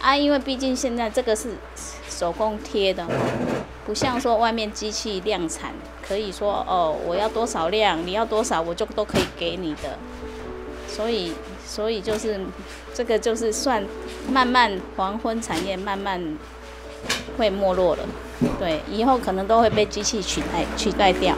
啊，因为毕竟现在这个是手工贴的，不像说外面机器量产，可以说哦，我要多少量，你要多少，我就都可以给你的。所以，所以就是这个就是算慢慢黄昏产业慢慢会没落了，对，以后可能都会被机器取代取代掉。